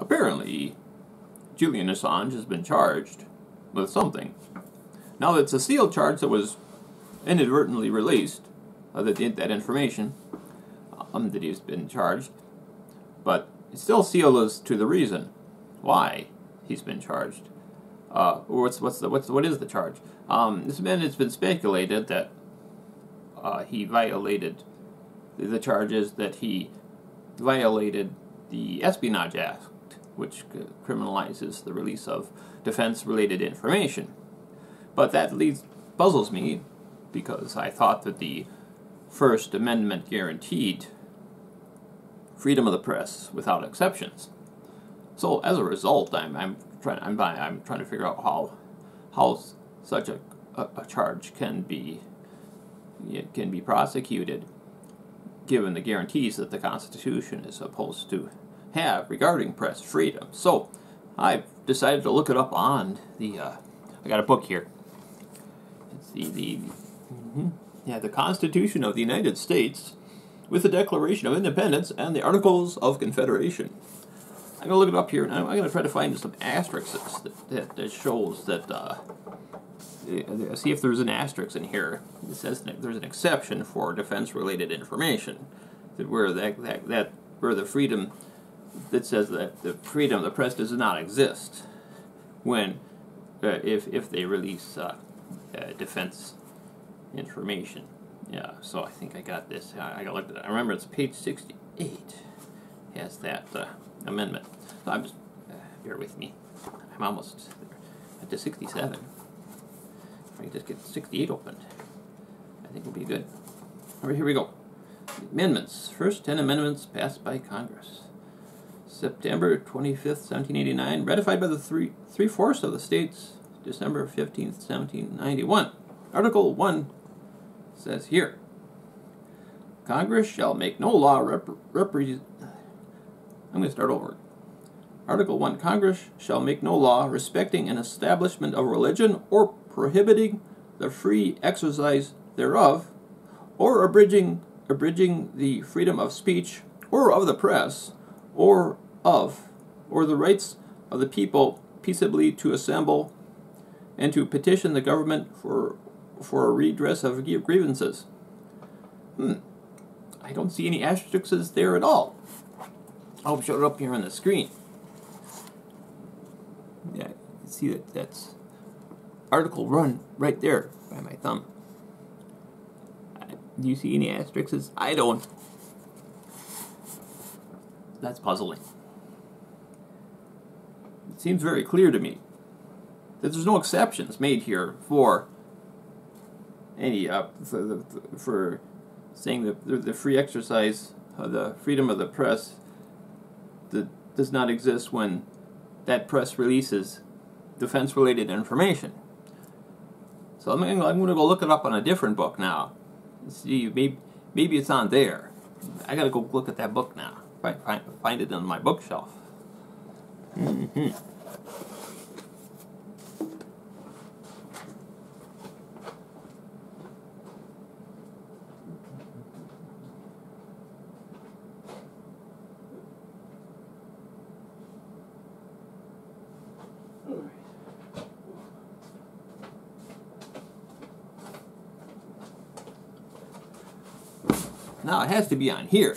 apparently Julian Assange has been charged with something. Now, it's a sealed charge that was inadvertently released, uh, that, that information um, that he's been charged, but it's still sealed as to the reason why he's been charged. Uh, what's what's the what's what is the charge? Um, it's been it's been speculated that uh, he violated the charges that he violated the Espionage Act, which uh, criminalizes the release of defense-related information. But that leads puzzles me because I thought that the First Amendment guaranteed freedom of the press without exceptions. So as a result, I'm, I'm trying I'm, I'm trying to figure out how how such a, a, a charge can be can be prosecuted given the guarantees that the Constitution is supposed to have regarding press freedom. So I've decided to look it up on the. Uh, I got a book here. It's the the mm -hmm, yeah the Constitution of the United States with the Declaration of Independence and the Articles of Confederation. I'm gonna look it up here, and I'm, I'm gonna try to find some asterisks that, that, that shows that. Uh, see if there's an asterisk in here. It says there's an exception for defense-related information, that where that, that that where the freedom that says that the freedom of the press does not exist when uh, if if they release uh, uh, defense information. Yeah, so I think I got this. I, I looked at it. I remember it's page 68 has that uh, amendment. So I'm just, uh, bear with me. I'm almost at the 67. If I can just get 68 opened, I think we'll be good. All right, here we go. Amendments. First 10 amendments passed by Congress. September 25th, 1789, ratified by the three, three-fourths of the states, December 15th, 1791. Article 1 says here, Congress shall make no law rep I'm going to start over. Article 1 Congress shall make no law respecting an establishment of religion or prohibiting the free exercise thereof, or abridging, abridging the freedom of speech or of the press, or of, or the rights of the people peaceably to assemble and to petition the government for for a redress of grievances. Hmm. I don't see any asterisks there at all. I'll show it up here on the screen. Yeah, see that that's article run right there by my thumb. Do you see any asterisks? I don't. That's puzzling. Seems very clear to me that there's no exceptions made here for any uh, for, for saying that the, free exercise of the freedom of the press that does not exist when that press releases defense related information. So I'm, I'm going to go look it up on a different book now. See, maybe, maybe it's on there. I got to go look at that book now. Find, find it on my bookshelf. Now it has to be on here.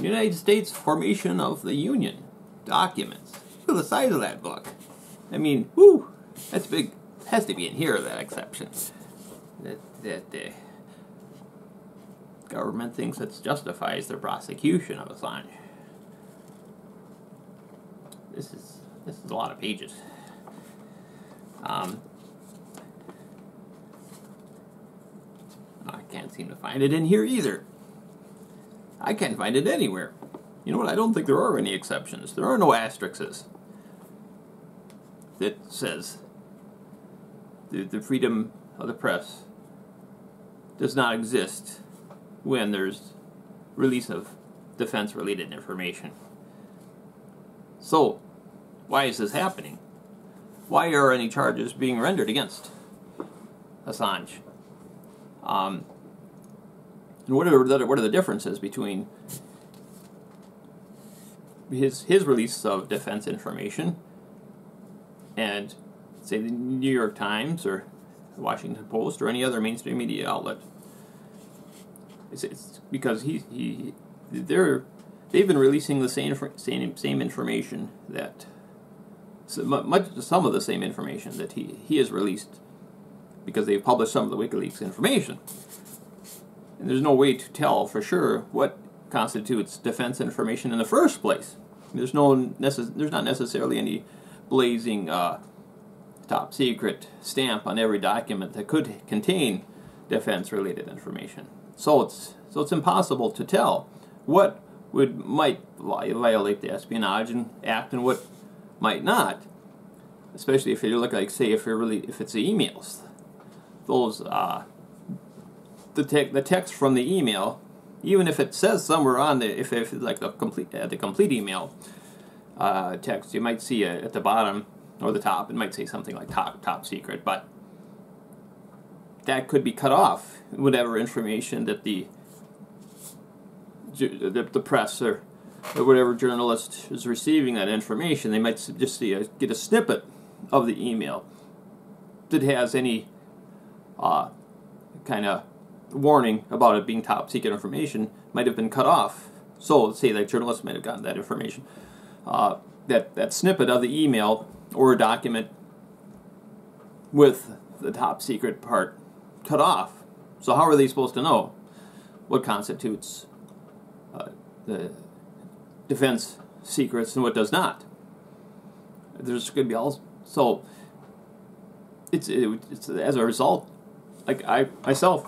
United States Formation of the Union documents. Look at the size of that book. I mean, whoo, that's big. It has to be in here, that exception. That, that the government thinks it justifies their prosecution of Assange. This is this is a lot of pages. Um, I can't seem to find it in here either. I can't find it anywhere. You know what? I don't think there are any exceptions. There are no asterisks that says the, the freedom of the press does not exist when there's release of defense related information. So, why is this happening? Why are any charges being rendered against Assange? Um, what are the, what are the differences between his his release of defense information, and say the New York Times or the Washington Post or any other mainstream media outlet. It's, it's because he he they're they've been releasing the same same same information that much some of the same information that he he has released because they've published some of the WikiLeaks information. And there's no way to tell for sure what constitutes defense information in the first place. There's no necess- there's not necessarily any blazing uh, top secret stamp on every document that could contain defense related information. So it's so it's impossible to tell what would might violate the Espionage Act and what might not. Especially if you look like say if you're really if it's emails, those uh, the te- the text from the email, even if it says somewhere on the if if like the complete uh, the complete email uh, text, you might see at the bottom or the top. It might say something like top top secret, but that could be cut off. Whatever information that the the, the press or, or whatever journalist is receiving that information, they might just see a, get a snippet of the email that has any uh, kind of warning about it being top secret information might have been cut off. So, let's say that journalist might have gotten that information. Uh, that, that snippet of the email or a document with the top secret part cut off. So, how are they supposed to know what constitutes uh, the defense secrets and what does not? There's going to be all so. It's, it, it's as a result, like I myself,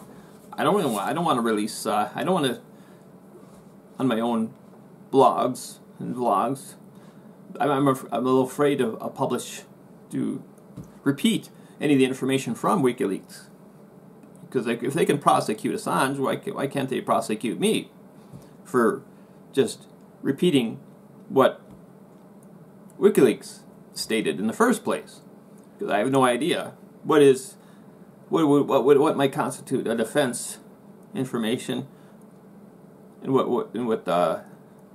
I don't really want, I don't want to release. Uh, I don't want to on my own blogs and vlogs. I'm I'm a, I'm a little afraid to uh, publish to repeat any of the information from WikiLeaks because if they can prosecute Assange, why why can't they prosecute me for just repeating what WikiLeaks stated in the first place? Because I have no idea what is what what what, what might constitute a defense information and what what and what uh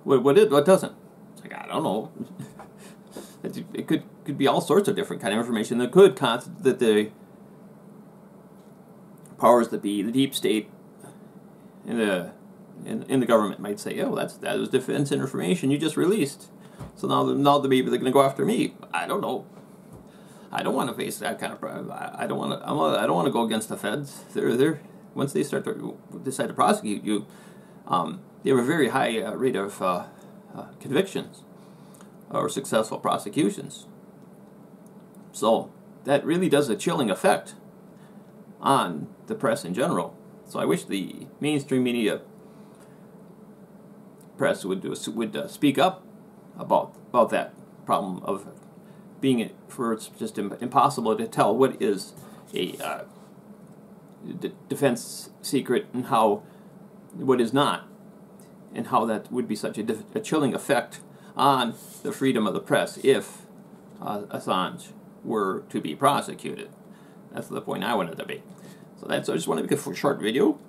what what it what doesn't. It's like I don't know. it could could be all sorts of different kind of information that could constitute that the powers that be, the deep state, in the in, in the government might say, "Oh, that's that was defense information you just released." So now, now the maybe they're going to go after me. I don't know. I don't want to face that kind of problem. I don't want to. I don't want to go against the feds. They're once they start to decide to prosecute you, um, they have a very high uh, rate of uh, uh, convictions or successful prosecutions. So that really does a chilling effect on the press in general. So I wish the mainstream media press would would uh, speak up about about that problem of being for it's just impossible to tell what is a uh, d- defense secret and how what is not, and how that would be such a, dif- a chilling effect on the freedom of the press if uh, Assange were to be prosecuted. That's the point I wanted to make. So that's I just want to make a short video